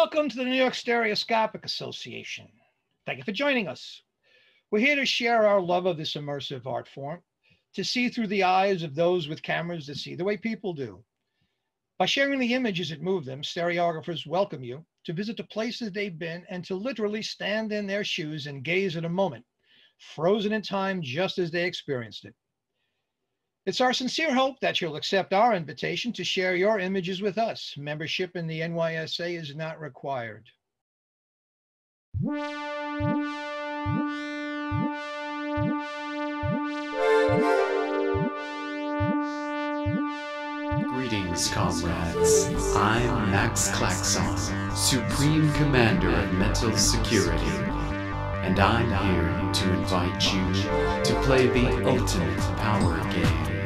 Welcome to the New York Stereoscopic Association. Thank you for joining us. We're here to share our love of this immersive art form, to see through the eyes of those with cameras that see the way people do. By sharing the images that move them, stereographers welcome you to visit the places they've been and to literally stand in their shoes and gaze at a moment, frozen in time just as they experienced it. It's our sincere hope that you'll accept our invitation to share your images with us. Membership in the NYSA is not required. Greetings, comrades. I'm Max Klaxon, Supreme Commander of Mental Security, and I'm here to invite you to play the ultimate power game.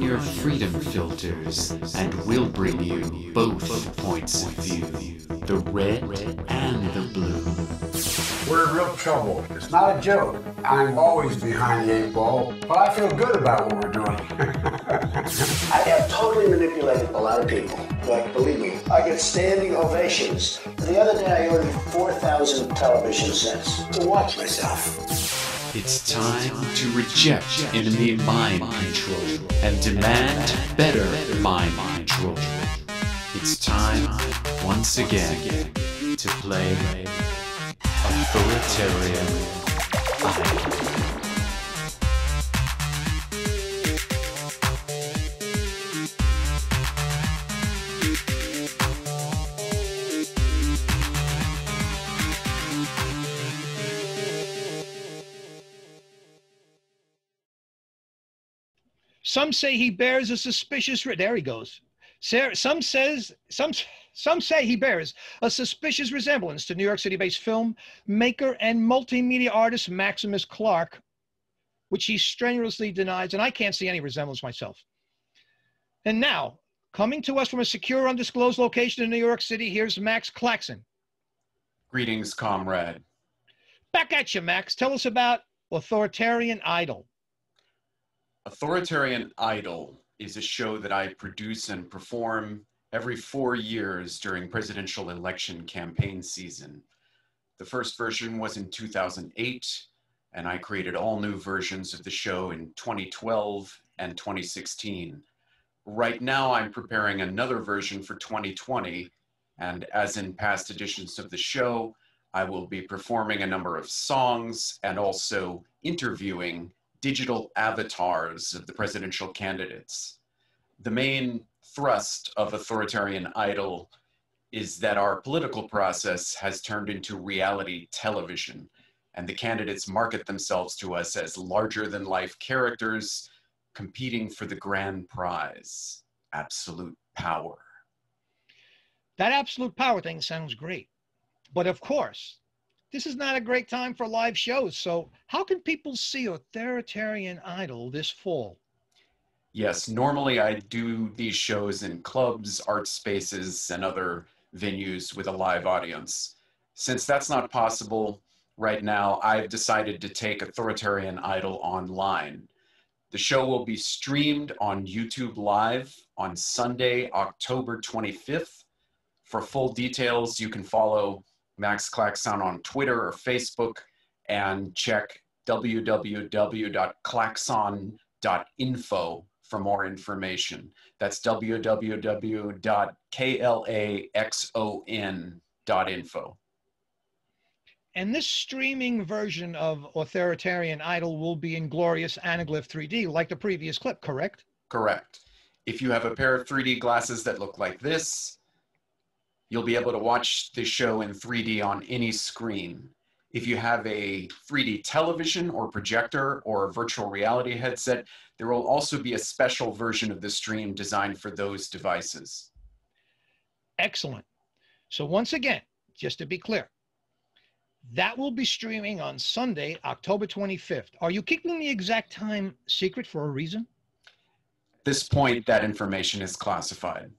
On your freedom filters, and we'll bring you both points of view the red and the blue. We're in real trouble. It's not a joke. I'm always behind the eight ball, but I feel good about what we're doing. I have totally manipulated a lot of people, but believe me, I get standing ovations. The other day I ordered 4,000 television sets to watch myself. It's time to reject enemy mind control and demand better mind control. It's time, once again, to play authoritarian idol. Some say he bears a suspicious. Re- there he goes. Some says some some say he bears a suspicious resemblance to New York City-based film maker and multimedia artist Maximus Clark, which he strenuously denies, and I can't see any resemblance myself. And now, coming to us from a secure, undisclosed location in New York City, here's Max Klaxon. Greetings, comrade. Back at you, Max. Tell us about Authoritarian Idol. Authoritarian Idol is a show that I produce and perform every four years during presidential election campaign season. The first version was in 2008, and I created all new versions of the show in 2012 and 2016. Right now, I'm preparing another version for 2020, and as in past editions of the show, I will be performing a number of songs and also interviewing digital avatars of the presidential candidates. The main thrust of Authoritarian Idol is that our political process has turned into reality television, and the candidates market themselves to us as larger than life characters competing for the grand prize absolute power. That absolute power thing sounds great. But of course, this is not a great time for live shows. So, how can people see Authoritarian Idol this fall? Yes, normally I do these shows in clubs, art spaces, and other venues with a live audience. Since that's not possible right now, I've decided to take Authoritarian Idol online. The show will be streamed on YouTube Live on Sunday, October 25th. For full details, you can follow Max Klaxon on Twitter or Facebook and check www.klaxon.info for more information. That's www.klaxon.info. And this streaming version of Authoritarian Idol will be in glorious anaglyph 3D, like the previous clip, correct? Correct. If you have a pair of 3D glasses that look like this, you'll be able to watch the show in 3D on any screen. If you have a 3D television or projector or a virtual reality headset, there will also be a special version of the stream designed for those devices. Excellent. So, once again, just to be clear, That will be streaming on Sunday, October 25th. Are you keeping the exact time secret for a reason? At this point, that information is classified.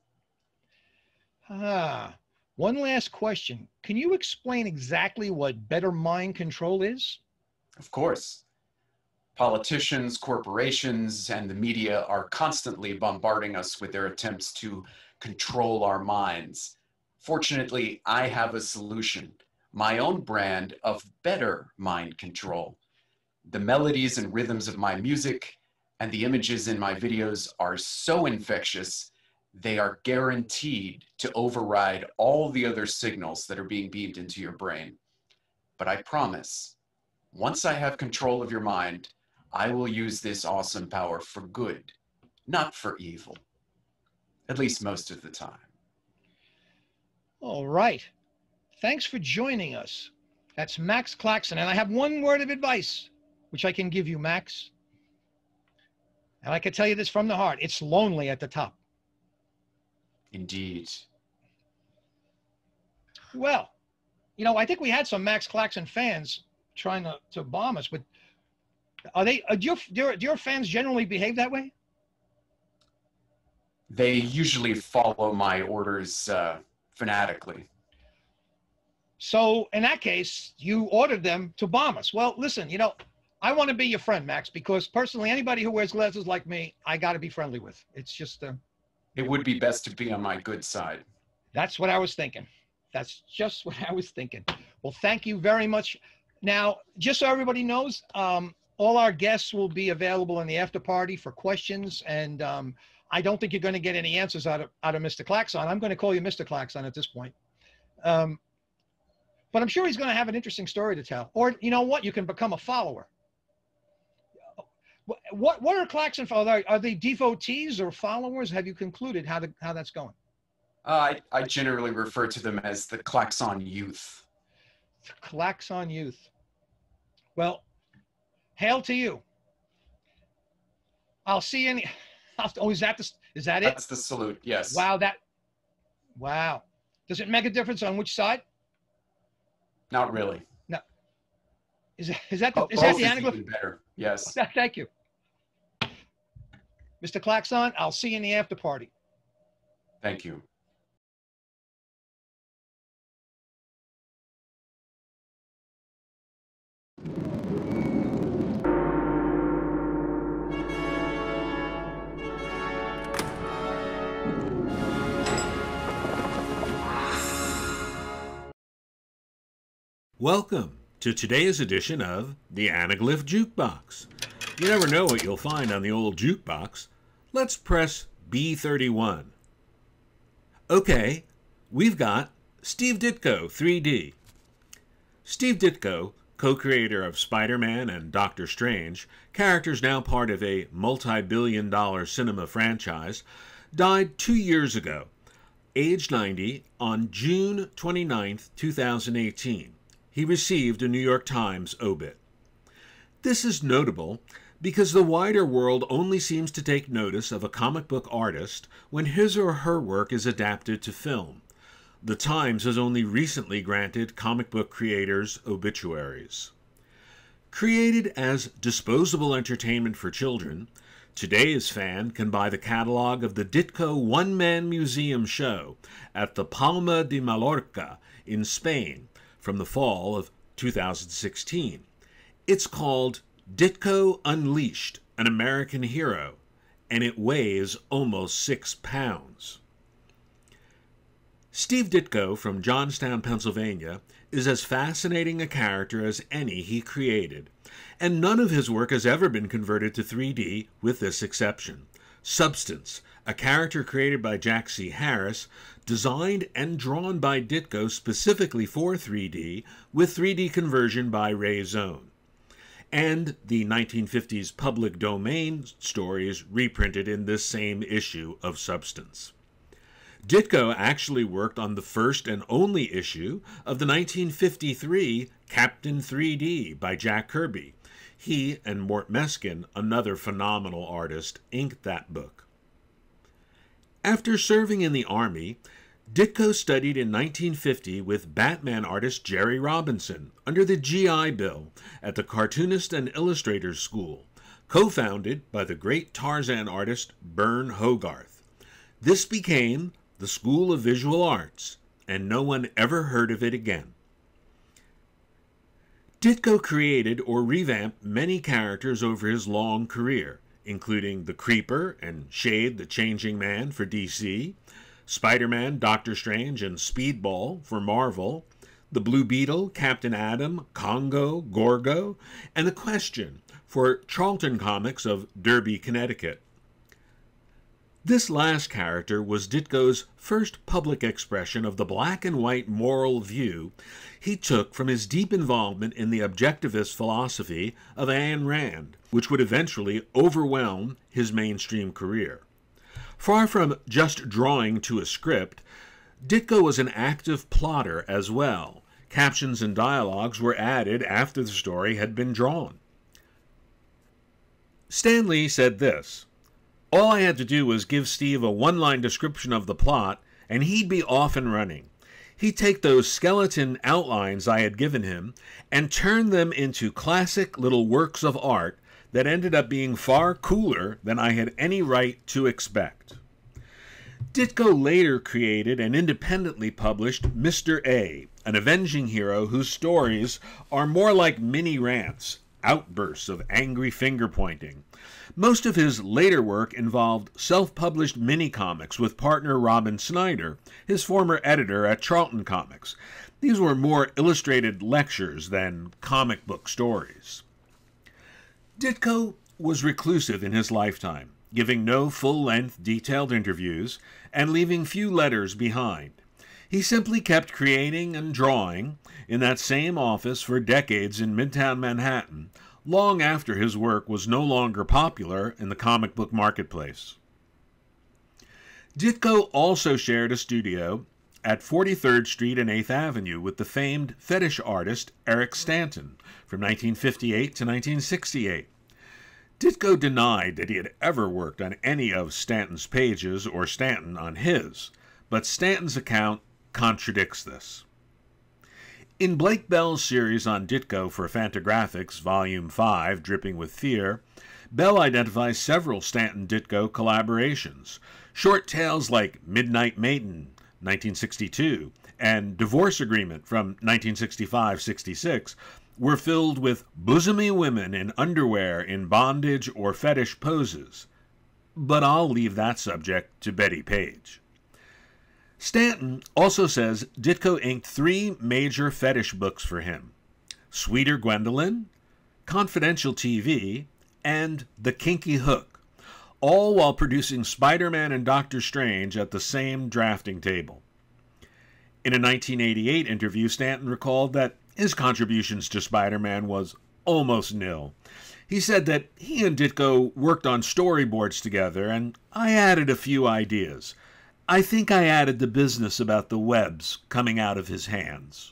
Ah, one last question. Can you explain exactly what better mind control is? Of course. Politicians, corporations, and the media are constantly bombarding us with their attempts to control our minds. Fortunately, I have a solution my own brand of better mind control. The melodies and rhythms of my music and the images in my videos are so infectious, they are guaranteed to override all the other signals that are being beamed into your brain. But I promise, once I have control of your mind, I will use this awesome power for good, not for evil. At least most of the time. All right. Thanks for joining us. That's Max Klaxon. And I have one word of advice, which I can give you, Max. And I can tell you this from the heart it's lonely at the top. Indeed. Well, you know, I think we had some Max Klaxon fans trying to, to bomb us, but are they, uh, do, your, do, your, do your fans generally behave that way? They usually follow my orders uh, fanatically. So in that case, you ordered them to bomb us. Well, listen, you know, I want to be your friend, Max, because personally, anybody who wears glasses like me, I got to be friendly with. It's just, uh, It would be best to be on my good side. that's what I was thinking. That's just what I was thinking. Well, thank you very much. Now, just so everybody knows, um, all our guests will be available in the after party for questions, and um, I don't think you're going to get any answers out of out of Mr. Klaxon. I'm going to call you Mr. Klaxon at this point. Um, but I'm sure he's going to have an interesting story to tell. Or you know what? You can become a follower. What what, are Klaxon followers? Are they devotees or followers? Have you concluded how the, how that's going? Uh, I, I generally refer to them as the Klaxon youth. Klaxon Youth. Well, hail to you. I'll see you in. I'll, oh, is that the, is that it? That's the salute, yes. Wow, that. Wow. Does it make a difference on which side? Not really. Is, is that the, Bo- is that the anaglyph? better, yes. Thank you. Mr. Klaxon, I'll see you in the after party. Thank you. Welcome to today's edition of the Anaglyph Jukebox. You never know what you'll find on the old jukebox. Let's press B31. Okay, we've got Steve Ditko 3D. Steve Ditko, co creator of Spider Man and Doctor Strange, characters now part of a multi billion dollar cinema franchise, died two years ago, age 90, on June 29, 2018 he received a New York Times obit. This is notable because the wider world only seems to take notice of a comic book artist when his or her work is adapted to film. The Times has only recently granted comic book creators obituaries. Created as disposable entertainment for children, today's fan can buy the catalog of the Ditko One Man Museum show at the Palma de Mallorca in Spain from the fall of 2016. It's called Ditko Unleashed, an American Hero, and it weighs almost six pounds. Steve Ditko from Johnstown, Pennsylvania, is as fascinating a character as any he created, and none of his work has ever been converted to 3D with this exception. Substance, a character created by Jack C. Harris, designed and drawn by Ditko specifically for 3D, with 3D conversion by Ray Zone. And the 1950s public domain stories reprinted in this same issue of Substance. Ditko actually worked on the first and only issue of the 1953 Captain 3D by Jack Kirby. He and Mort Meskin, another phenomenal artist, inked that book. After serving in the Army, Ditko studied in 1950 with Batman artist Jerry Robinson under the GI Bill at the Cartoonist and Illustrators School, co founded by the great Tarzan artist Burne Hogarth. This became the School of Visual Arts, and no one ever heard of it again. Ditko created or revamped many characters over his long career, including the Creeper and Shade the Changing Man for DC, Spider Man, Doctor Strange, and Speedball for Marvel, the Blue Beetle, Captain Atom, Congo, Gorgo, and the Question for Charlton Comics of Derby, Connecticut. This last character was Ditko's first public expression of the black and white moral view he took from his deep involvement in the objectivist philosophy of Ayn Rand, which would eventually overwhelm his mainstream career. Far from just drawing to a script, Ditko was an active plotter as well. Captions and dialogues were added after the story had been drawn. Stan Lee said this All I had to do was give Steve a one line description of the plot, and he'd be off and running. He'd take those skeleton outlines I had given him and turn them into classic little works of art that ended up being far cooler than I had any right to expect. Ditko later created and independently published Mr. A, an avenging hero whose stories are more like mini rants, outbursts of angry finger pointing. Most of his later work involved self published mini comics with partner Robin Snyder, his former editor at Charlton Comics. These were more illustrated lectures than comic book stories. Ditko was reclusive in his lifetime, giving no full length, detailed interviews and leaving few letters behind. He simply kept creating and drawing in that same office for decades in Midtown Manhattan, long after his work was no longer popular in the comic book marketplace. Ditko also shared a studio at 43rd Street and 8th Avenue with the famed fetish artist Eric Stanton from 1958 to 1968. Ditko denied that he had ever worked on any of Stanton's pages or Stanton on his, but Stanton's account contradicts this. In Blake Bell's series on Ditko for Fantagraphics, Volume 5, Dripping with Fear, Bell identifies several Stanton Ditko collaborations. Short tales like Midnight Maiden, 1962, and Divorce Agreement from 1965 66 were filled with bosomy women in underwear in bondage or fetish poses. But I'll leave that subject to Bettie Page. Stanton also says Ditko inked three major fetish books for him Sweeter Gwendoline, Confidential TV, and The Kinky Hook, all while producing Spider Man and Doctor Strange at the same drafting table. In a 1988 interview, Stanton recalled that his contributions to Spider Man was almost nil. He said that he and Ditko worked on storyboards together, and I added a few ideas. I think I added the business about the webs coming out of his hands.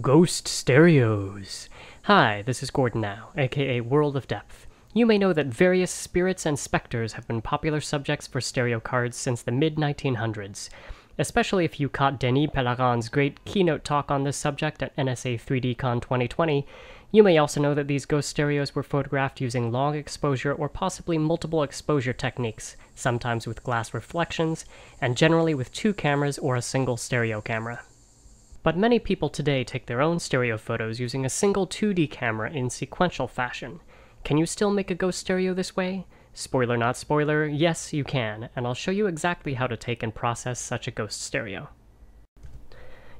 Ghost Stereos. Hi, this is Gordon Au, aka World of Depth. You may know that various spirits and specters have been popular subjects for stereo cards since the mid 1900s, especially if you caught Denis Pellerin's great keynote talk on this subject at NSA 3DCon 2020. You may also know that these ghost stereos were photographed using long exposure or possibly multiple exposure techniques, sometimes with glass reflections, and generally with two cameras or a single stereo camera. But many people today take their own stereo photos using a single 2D camera in sequential fashion. Can you still make a ghost stereo this way? Spoiler not spoiler, yes you can, and I'll show you exactly how to take and process such a ghost stereo.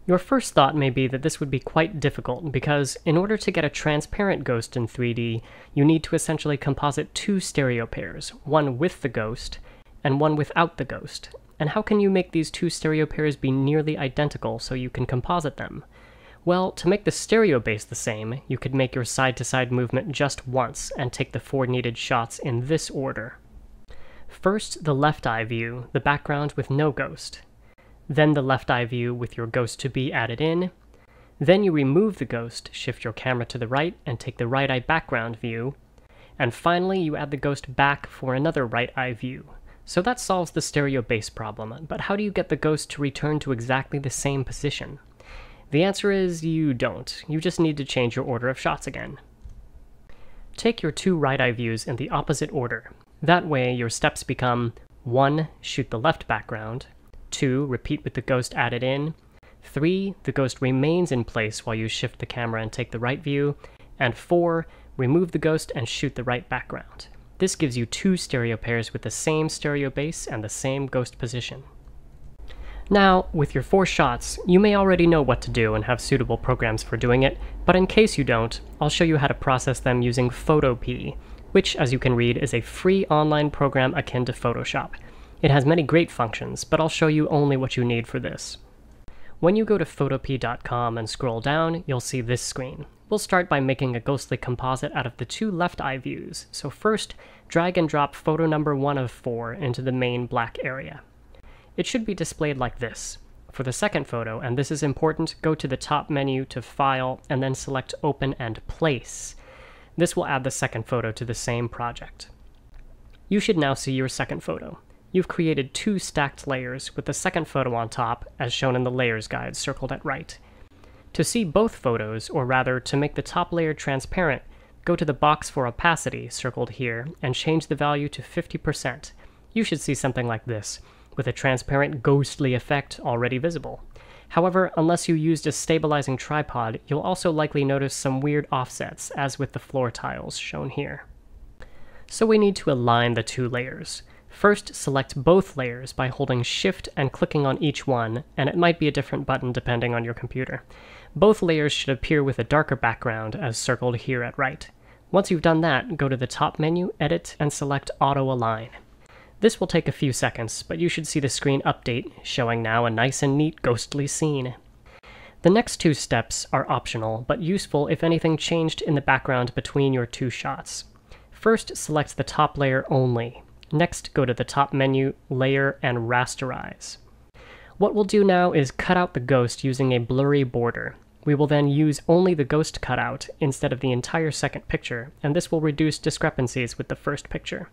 Your first thought may be that this would be quite difficult because, in order to get a transparent ghost in 3D, you need to essentially composite two stereo pairs, one with the ghost and one without the ghost, and how can you make these two stereo pairs be nearly identical so you can composite them? Well, to make the stereo base the same, you could make your side to side movement just once and take the four needed shots in this order. First, the left eye view, the background with no ghost. Then the left eye view with your ghost to be added in. Then you remove the ghost, shift your camera to the right, and take the right eye background view. And finally, you add the ghost back for another right eye view. So that solves the stereo base problem, but how do you get the ghost to return to exactly the same position? The answer is you don't. You just need to change your order of shots again. Take your two right eye views in the opposite order. That way, your steps become 1. Shoot the left background, 2. Repeat with the ghost added in, 3. The ghost remains in place while you shift the camera and take the right view, and 4. Remove the ghost and shoot the right background. This gives you two stereo pairs with the same stereo base and the same ghost position. Now, with your four shots, you may already know what to do and have suitable programs for doing it, but in case you don't, I'll show you how to process them using Photopea, which, as you can read, is a free online program akin to Photoshop. It has many great functions, but I'll show you only what you need for this. When you go to photopea.com and scroll down, you'll see this screen. We'll start by making a ghostly composite out of the two left eye views, so first, drag and drop photo number 1 of 4 into the main black area. It should be displayed like this. For the second photo, and this is important, go to the top menu to File, and then select Open and Place. This will add the second photo to the same project. You should now see your second photo. You've created two stacked layers with the second photo on top, as shown in the Layers guide circled at right. To see both photos, or rather, to make the top layer transparent, go to the box for opacity, circled here, and change the value to 50%. You should see something like this, with a transparent ghostly effect already visible. However, unless you used a stabilizing tripod, you'll also likely notice some weird offsets, as with the floor tiles shown here. So we need to align the two layers. First, select both layers by holding Shift and clicking on each one, and it might be a different button depending on your computer. Both layers should appear with a darker background, as circled here at right. Once you've done that, go to the top menu, Edit, and select Auto Align. This will take a few seconds, but you should see the screen update, showing now a nice and neat ghostly scene. The next two steps are optional, but useful if anything changed in the background between your two shots. First, select the top layer only. Next, go to the top menu, Layer, and Rasterize. What we'll do now is cut out the ghost using a blurry border. We will then use only the ghost cutout instead of the entire second picture, and this will reduce discrepancies with the first picture.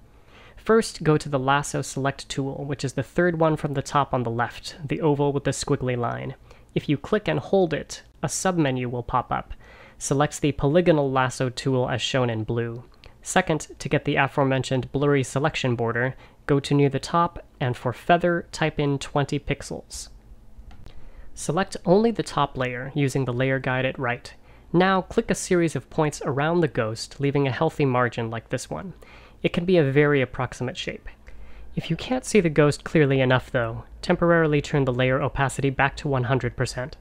First, go to the Lasso Select tool, which is the third one from the top on the left, the oval with the squiggly line. If you click and hold it, a submenu will pop up. Select the Polygonal Lasso tool as shown in blue. Second, to get the aforementioned blurry selection border, go to near the top, and for feather, type in 20 pixels. Select only the top layer using the layer guide at right. Now click a series of points around the ghost, leaving a healthy margin like this one. It can be a very approximate shape. If you can't see the ghost clearly enough though, temporarily turn the layer opacity back to 100%.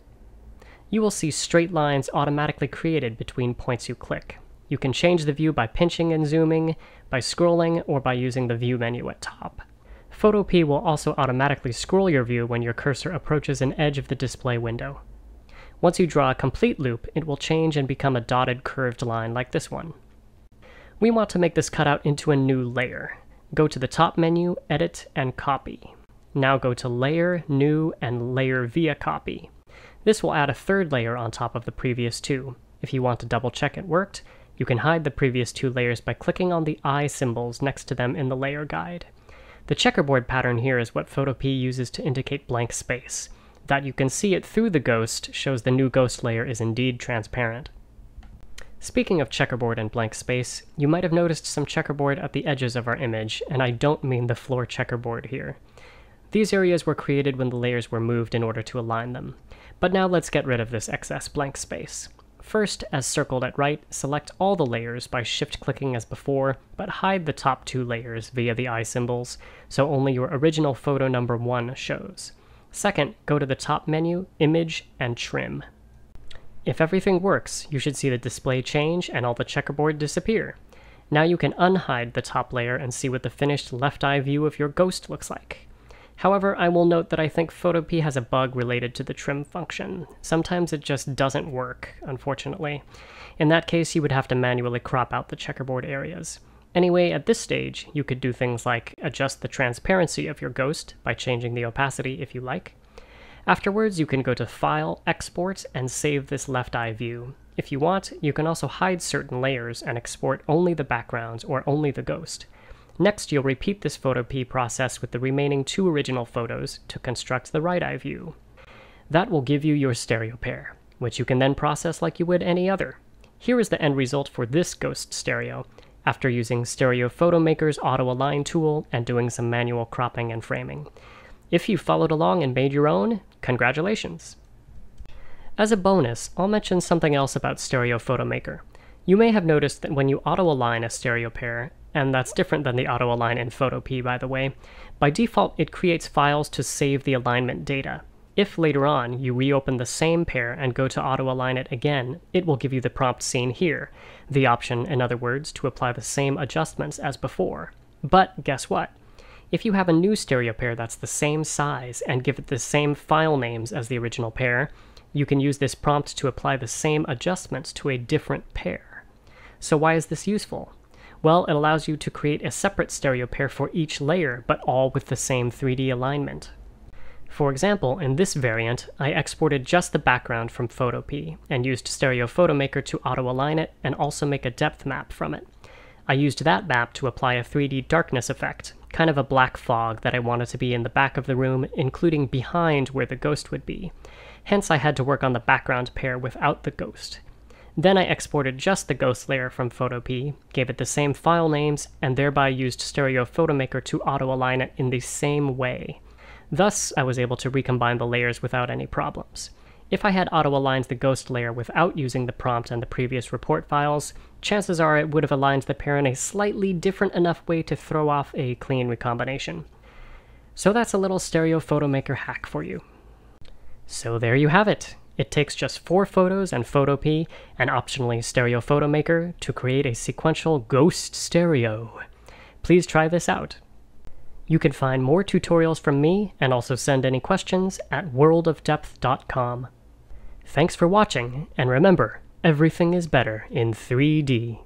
You will see straight lines automatically created between points you click. You can change the view by pinching and zooming, by scrolling, or by using the view menu at top. Photopea will also automatically scroll your view when your cursor approaches an edge of the display window. Once you draw a complete loop, it will change and become a dotted curved line like this one. We want to make this cutout into a new layer. Go to the top menu, Edit, and Copy. Now go to Layer, New, and Layer via Copy. This will add a third layer on top of the previous two. If you want to double check it worked, you can hide the previous two layers by clicking on the eye symbols next to them in the layer guide. The checkerboard pattern here is what Photopea uses to indicate blank space. That you can see it through the ghost shows the new ghost layer is indeed transparent. Speaking of checkerboard and blank space, you might have noticed some checkerboard at the edges of our image, and I don't mean the floor checkerboard here. These areas were created when the layers were moved in order to align them. But now let's get rid of this excess blank space. First, as circled at right, select all the layers by shift-clicking as before, but hide the top two layers via the eye symbols, so only your original photo number 1 shows. Second, go to the top menu, Image, and Trim. If everything works, you should see the display change and all the checkerboard disappear. Now you can unhide the top layer and see what the finished left eye view of your ghost looks like. However, I will note that I think Photopea has a bug related to the trim function. Sometimes it just doesn't work, unfortunately. In that case, you would have to manually crop out the checkerboard areas. Anyway, at this stage, you could do things like adjust the transparency of your ghost by changing the opacity if you like. Afterwards, you can go to File, Export, and save this left eye view. If you want, you can also hide certain layers and export only the backgrounds or only the ghost. Next, you'll repeat this Photopea process with the remaining two original photos to construct the right eye view. That will give you your stereo pair, which you can then process like you would any other. Here is the end result for this ghost stereo, after using Stereo Photomaker's Auto Align tool and doing some manual cropping and framing. If you followed along and made your own, congratulations! As a bonus, I'll mention something else about Stereo Photomaker. You may have noticed that when you auto-align a stereo pair, and that's different than the auto-align in Photopea, by the way, by default it creates files to save the alignment data. If later on you reopen the same pair and go to auto-align it again, it will give you the prompt seen here, the option, in other words, to apply the same adjustments as before. But guess what? If you have a new stereo pair that's the same size and give it the same file names as the original pair, you can use this prompt to apply the same adjustments to a different pair. So why is this useful? Well, it allows you to create a separate stereo pair for each layer, but all with the same 3D alignment. For example, in this variant, I exported just the background from Photopea and used Stereo Photomaker to auto-align it and also make a depth map from it. I used that map to apply a 3D darkness effect, kind of a black fog that I wanted to be in the back of the room, including behind where the ghost would be. Hence I had to work on the background pair without the ghost. Then I exported just the ghost layer from Photopea, gave it the same file names, and thereby used Stereo Photomaker to auto-align it in the same way. Thus, I was able to recombine the layers without any problems. If I had auto-aligned the ghost layer without using the prompt and the previous report files, chances are it would have aligned the pair in a slightly different enough way to throw off a clean recombination. So that's a little Stereo Photomaker hack for you. So there you have it. It takes just four photos and Photopea, and optionally Stereo Photomaker, to create a sequential ghost stereo. Please try this out. You can find more tutorials from me and also send any questions at worldofdepth.com. Thanks for watching, and remember, everything is better in 3D.